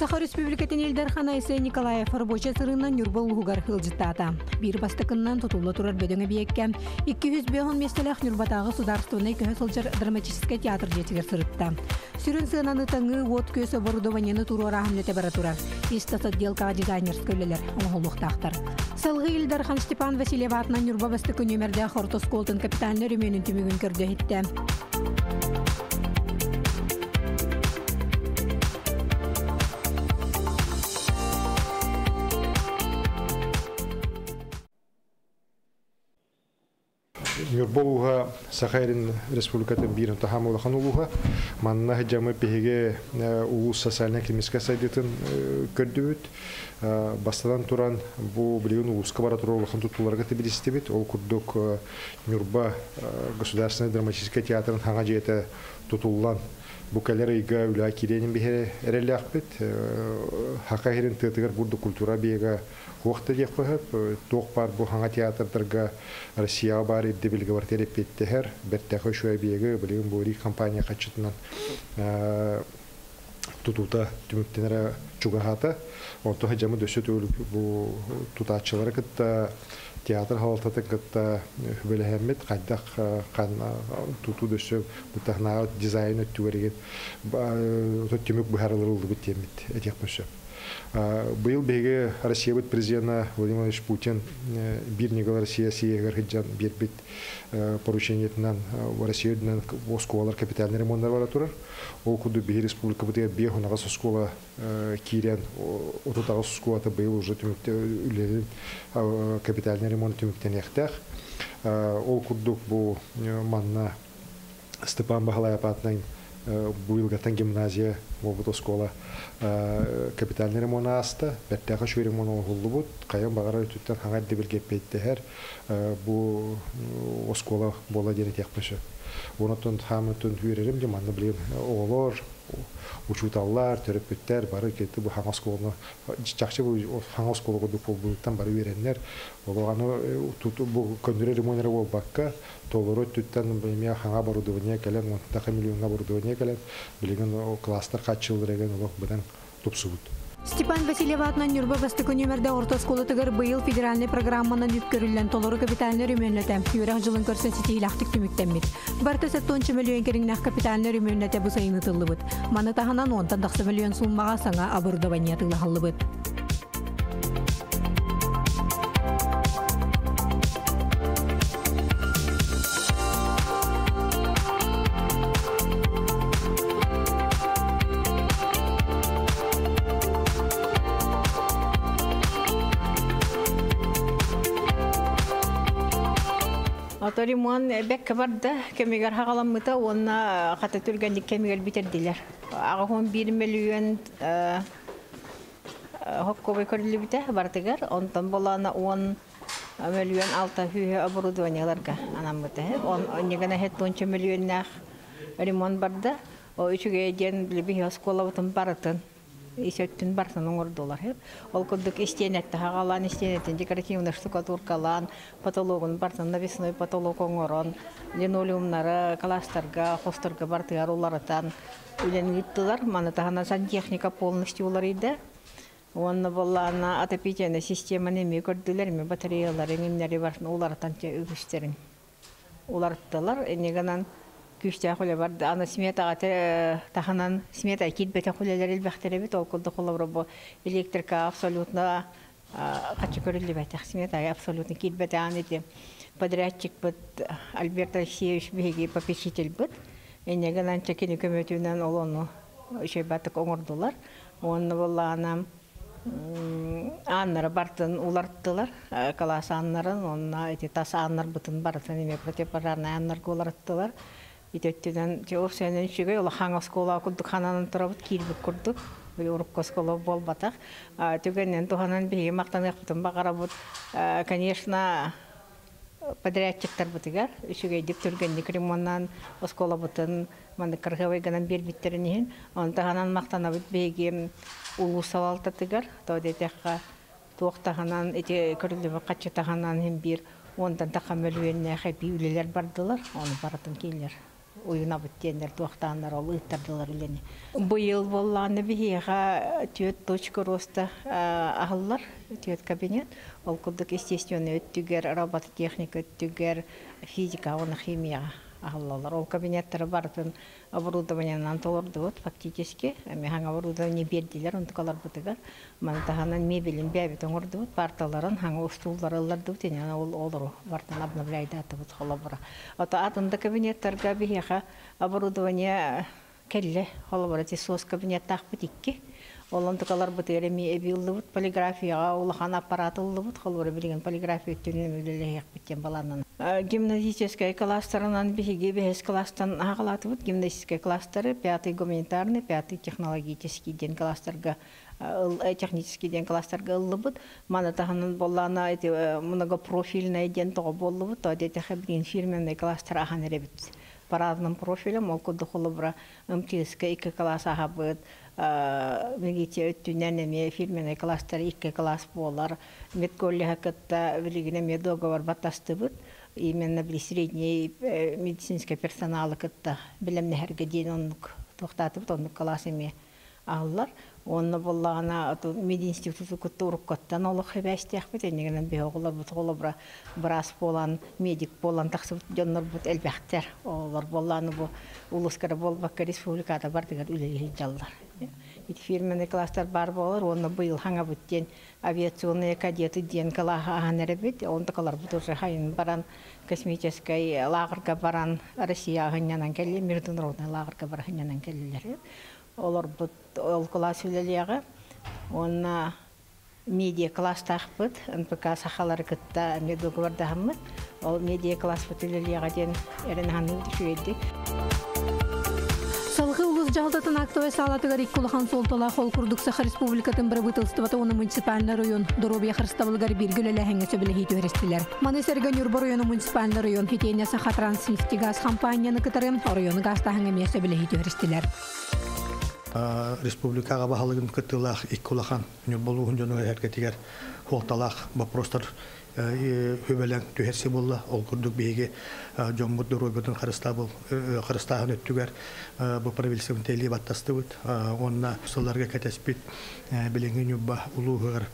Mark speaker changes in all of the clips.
Speaker 1: Саха Республикатын Элдар Ханайсы Николаев рабочий сырынан юрбол лугар хылжытата. Бир бастыкыннан тутулы турар бөдөңө биекке 200 беон местелях Нюрбатагы сударственный көһө сылжыр драматический театр жетигер сырытта. Сүрін сынаны таңы вот көсө оборудованияны туруара хамлете бара турар. Истас отделка дизайнерская өлелер оңолуктактар. Салгы Элдар Хан Степан Васильев атынан юрба бастыкы нөмерде Хортосколтын капитальный рөмөнүн түмүгүн көрдө хитте.
Speaker 2: Нюрболуга Сахарин Республикатын бирин тахамулахан улуга манна жамы пеге улус социально экономическая сайдытын көрдүбүт бастадан туран бу билген улуска бара туру улахан тутуларга тебилистебит ол курдук Нюрба государственный драматический театрын хага жете тутуллан бу калер ига ула киренин бихе эрелякпит хака херин тытыгар бурду культура биега Уақытта дек қойып, тоқ бар бұл хаңа театрдарға Россия бар едді білгі бар тереп беттігер, бәттәқі шуай бегі, білген бұл компания қачытынан тутута түміктенері чугахата. Онтоға жамы дөсі төл бұл тутатчылары кітті театр хавалтатын кытта хүбелэхэммит кайдах кан туту дөсө бутахна дизайн өттүгереген төттүмүк бухарылырылды бит темит этек бөсө Был беге Россия бит президент Владимир Владимирович Путин бир негал Россия сиегер хиджан бир бит поручениетинен в Россия динен осколар капитальный ремонттар бара турар. Ол куду бир республика бит бе хунага соскола кирен отутагы соскола быйыл уже түмүктө үлелин капитальный ремонт түмүктен яктах. Ол кудук бу манна Степан Бахалаев атынан буйылгатан гимназия мобут школа капитальный ремонт аста бәттәгә шу ремонт булды бут каян багара түттән хаңа дибел геппеттер бу оскола бола дире тәкпеше оучуталар терепеттер баары тупсубут
Speaker 1: Степан Васильев атынан Нюрба бастыкы нөмерде орта сколы тыгыр быйыл федеральный программанан үткөрүллен толору капитальный рүмөнлөтө. Юрак жылын көрсөн сетейлактык түмүктенмит. Барта 7 миллион кериңнах капитальный рүмөнлөтө бу сайыны тыллыбыт. Маны таханан 10 даксы миллион суммага саңа оборудование тылахаллыбыт.
Speaker 3: Оторимон бәккә барды, кемигәр хагаламыта, онна хата түргәнлек кемигәр битердиләр. Агын 1 миллион бите бартыгар, онтан болана 10 миллион алта хүйе оборудованияларга анамыта. Он негәнә хет 10 миллионнах ремонт барды. О ден. Исеттин барсын оңордулар хеп. Ол курдук истенетте хагалан истенеттен декоративный штукатуркалан, потологун барсын навесной потолок оңорон, линолеумнары класстарга, хостарга бартыгар уларытан үлен. Маны тахана сантехника полностью улар иде. Онны боллана отопительная система неме көрдүлөр ме батареялар эңимнери барсын уларытан те үгүстерин. Уларттылар, энегенан күштә хуле бар. Аны сметага таханан смета кит бете хулелер илбәхтере бит ол кулды хулы бу электрика абсолютно качы көрүлү бете смета абсолютно кит бете аны де подрядчик бит Альберт Алексеевич беги попечитель бит энеген анча кини көмөтүнөн олону ошой батык оңордулар. Онны болла анам аннары бартын уларттылар калас аннарын. Онна эти тас аннар бутын бартын эме противопожарный аннарга уларттылар. Итеттен жауап сенен шүгөй ола хаңа скола курдук хананын турабыт кирбик курдук. Урукка скола болбатак. Түгеннен туханан биги мактаныкпытын багарабыт конечно подрядчиктар бутыгар үчүгөй деп түргенник ремонтнан оскола бутын маны кыргыбай ганан бербиттеринин онтаханан мактанабыт биги улуу сабалтатыгар тоодетекка туоктаханан эти көрүлүбү качытаханан хем бир ондан тақа мөлуенне хэппи үлелер бардылар. Оны баратын кейлер уюна бүттендер туақтандар ол ыттардылар үлени. Быйыл болланы түйет точка роста ахыллар, түйет кабинет. Ол курдук естественно өттүгер, робототехника өттүгер, физика, оны химия ахыллалар. Ол кабинеттері бартын оборудованиянан толордуот фактически. Эми хаң оборудование бердилер, онтукалар бутыгар. Мана таханан мебелин бәбит оңордуот, парталарын хаң стуллар ыллардуот, эне ол олору бартын обновляйда атыбыт холобура. Ото атында кабинеттерге бихиха оборудование келле холобура тесос кабинет тахпыт икки. Олон тукалар бут эреми эбилдыбыт полиграфияга улахан аппарат ылдыбыт холбора билген полиграфия өттүнү билелек биттен баланын. Гимназическая кластерынан биһиги бехес класстан агалатыбыт гимназическая кластеры пятый гуманитарный, пятый технологический ден кластерга технический ден кластерга ыллыбыт. Мана таханын боллана эти многопрофильный ден того боллыбыт, то дете хабрин фирменный кластер ахан. По разным профилям, ол куду холобра МТСК ике класс ахабыт, мегите өттүнен эме фирменный класстар икке класс болар. Медколли хакытта билигине медоговор батастыбыт. Именно били средний медицинский персоналы кытта билемнехерге дейін оннук тоқтатып, оннук класс аллар. Онны боллагана мединституту кутта уруккаттан олық хэбәстех бит энеген бе оглар бут оглар бра брас болан медик болан таксып жоннор бут элбәхтер олар болланы бу улускара болбакка республикада бар дигәр үлеге жаллар. Ит фирменный класстар бар болар, онны быйыл хаңа бүттен авиационные кадеты ден калаха аханары бит, онды калар бут уже хайын баран космической лагерга баран Россия ханянан келли, международный лагерга бар ханянан келлилер. Олар бут ол класс үлелеге, онна медиа класс тахпыт, НПК сахалары кытта медоговор дахмыт, ол медиа класс бут үлелеге ден эрен хану düşüyeddik.
Speaker 1: Салғы улус жалдатын актове салатыгар иккулахан солтала хол курдук Саха Республикатын бір бытылстывата оны муниципальный район. Доробия Харставылгар биргүлеле хәңе сөбілі хейті өрестілер. Манесерген Юрба районы муниципальный район. Хитейне Саха Транснефтегаз компанияны кытырым, районы газта хәңе ме сөбілі
Speaker 4: республикага баһалыгын кытылах иккулахан болуун жону эркетигер хуолталах вопростар хөбелен түһерси болла ол курдук биһиги жоммут доробутун харыстабыл харыстаһын өттүгер бу правительствен тели баттастыбыт онна сылларга кетеспит билеңи нюбба улуугар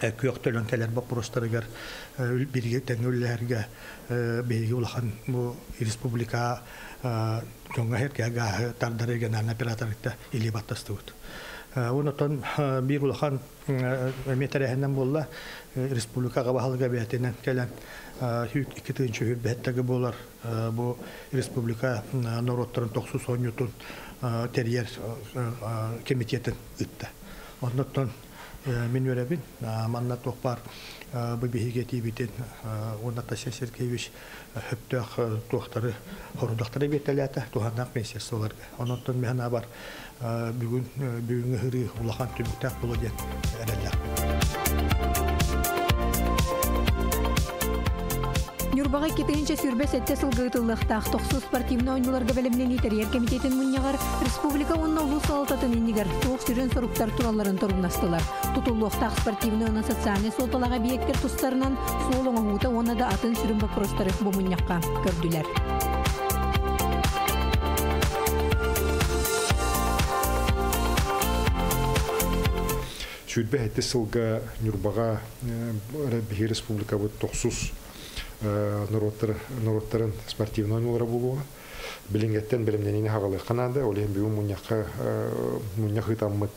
Speaker 4: күйөктөлөн келер вопростарыгар бирге теңүллерге биһиги улахан бу республика жоңга херкега тардар региональный операторыкта или баттастыбыт Онотон бир улахан метрәһеннән булла республикага баһалга бәтенән кәлән ике тыгынчы хөрбәттәге булар бу республика народтарын токсус онютун терьер комитетин ытта. Онотон мен өрәбин манна тохпар бу биһиге тибитен онната Сергеевич хөптөх тохтары хорудактары бетеләтә туханнак пенсиясы оларга. Онотон мен бар бүгүн бүгүнгө хыры улахан түбүктак боло ден
Speaker 1: Нюрбага кетегенче сүрбе сетте сылгытылыктах тохсус спортивный ойнуларга белемнен итерьер комитетин муннягар республика онна улус алтатын иннигер тоқ сүрен соруктар туралларын торунастылар. Тутулуктах спортивный оны социальный солталага биеккер тустарынан соолоңа хута оны да атын сүрен вопростары бу муннякка көрдүлер.
Speaker 2: Сүйтбе хәтте сылга Нюрбага Рәбби Республика народтарын спортивный ойнулары болуға. Билингеттен билимденини канада, ол эми бүгүн муньякка муньяк ытаммыт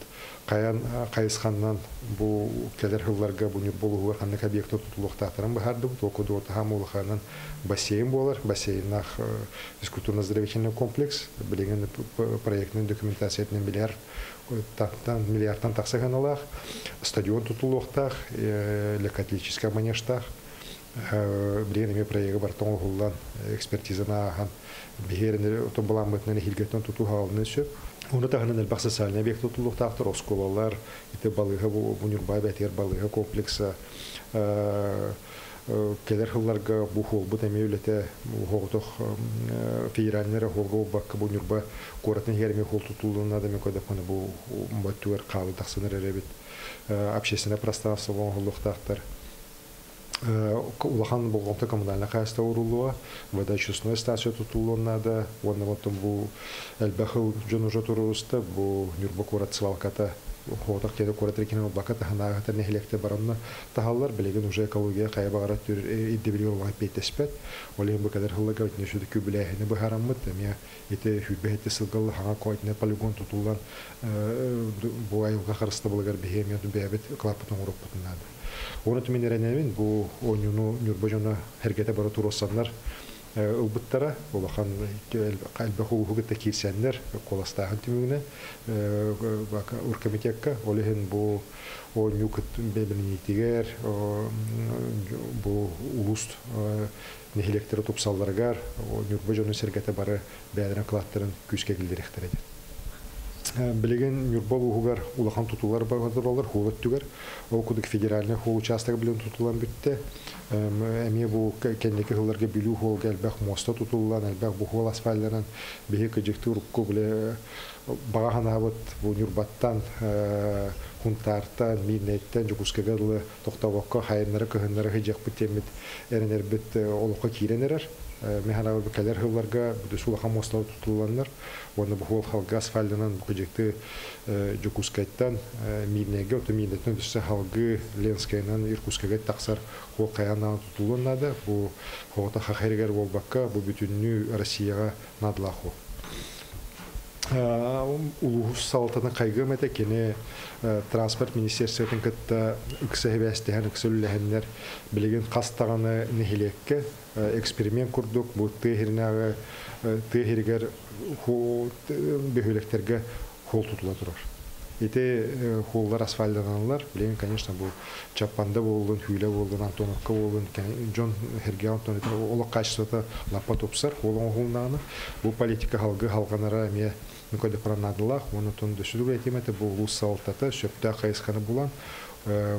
Speaker 2: каян кайысханнан бу келер хылларга бу нюр болугар ханнык объект тутулуктатырын бахарды бу токуду орта хамулханын бассейн болар, бассейнах физкультурно-оздоровительный комплекс, билеген проектный документациятын билер тактан миллиардтан таксаган алах, стадион тутулуктах, лекатлический манештах, билеген эме проекты бар тоң хуллан экспертизана ахан бихерин то балам мытнаны хилгеттен туту халны сөп Оны тағынан әлбақ социальный объект тұтылықтақтыр, осколалар, ите балыға, бұнырбай бәтер балыға комплекса, келер хылларга бу хол бу теме үлете хоготох федеральнера холго бакка бу нюрба коратын херме хол тутулуна да мекода пана бу баттуар калы тахсыныр эребит общественное пространство бон холдохтактар улахан болғанта коммунальный хаяста урулуа водочистная станция тутулуоннада уонна боттон бу элбахыл жон уже туруста бу нюрбакурат свалката хотак теде куратрикин бака таханагата нехлекте барамна тахаллар билеген уже экология кайбагара түр иддибили олай пейтеспет олен бу кадер хыллага өтне шуды күбилэхине бу хараммыт эмия ите хүббехете сылгал хага койтне полигон тутулан бу айылга карыста булгар бихемия бебет клапытын Оны түмен әрәнәмин бу ойнуну нюрбожона хәргәтә бара туросаннар ылбыттара улахан калбы хугугытта кирсәннәр коластагын түмүгүнә уркомитетка олехен бу ойнюкыт бебенитигер бу улус нехилектер тупсалларгар нюрбожона сәргәтә бары бәдәрен клаттарын күскә килдерехтер иде билеген Нюрбол угар улахан тутулар олар хулат түгер. Ол кудык федеральный хул участок билен тутулан битте. Эми бу кеннеке хуларга билүү хул gelбек моста тутулан, элбек бу хул асфальтынан бихе кыжыкты урукку биле багахана вот бу Нюрбаттан хунтартан миннеттен жукускагалы токтовокко хайыннары кыһыннары хыжак битемит эренер бит олоққа киренерер. Механа бекелер хылларга сулахан мосталар тутуланнар. Оны бұл халга асфальдынан бұқыжекті жүкускайттан милнеге, өті милнеттен түсі халгы Ленскайнан Иркускайға тақсар қол қаянан тұтылынады. Бұл хоғыта хақайрігер болбаққа, бұл бүтінні Россияға надылақу. Улуғыз салтаны қайғы мәті кені транспорт министерстветін кітті үксі хебәстіген үксі үлләхенлер білеген қастағаны нехилекке эксперимент құрдық. Бұл тыхирнағы тыхиргер бөхөлектерге хол тутула турар. Ите холлар асфальдананлар, билеген, конечно, бу Чапанда болдун, Хүйле болдун, Антоновка болдун, Джон Херге Антонов, олы качеството лапа топсар, холын холнаны. Бу политика халгы халганара ме мүкөдө пранадылах, оны тон дөшүдүг этимете бу улус салтата, сөптө кайсханы булан,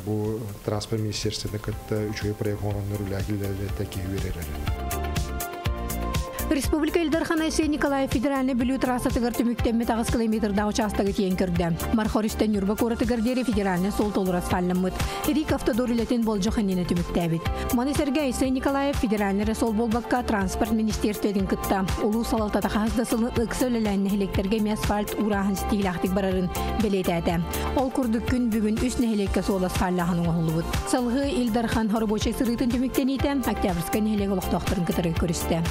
Speaker 2: бу транспорт министерствода кытта үчөй проект ороннор үлягилерде таки үйререр.
Speaker 1: Республика Илдархан Айсей Николаев федеральный бүлүү трассатыгар түмүктемме тагыс километрда участогы тиен көрдө. Мархористен Юрба коратыгардери федеральный сол толур асфальнымыт. Рик автодор илетен болжо ханнина түмүктәбит. Маны Сергей Айсей Николаев федеральный ресол болбакка транспорт министерстведин кытта. Улуу салалтата хаздасылы ыксөлеләнне хелектерге асфальт ураһын стилахтык барарын белетәдә. Ол курдук күн бүгүн үс нехелекке сол асфальлаһын оңлубут. Салгы Илдархан Хорбочай сырытын түмүктен итем, Октябрьская нехелек олоқтоқтырын кытыры көрісті.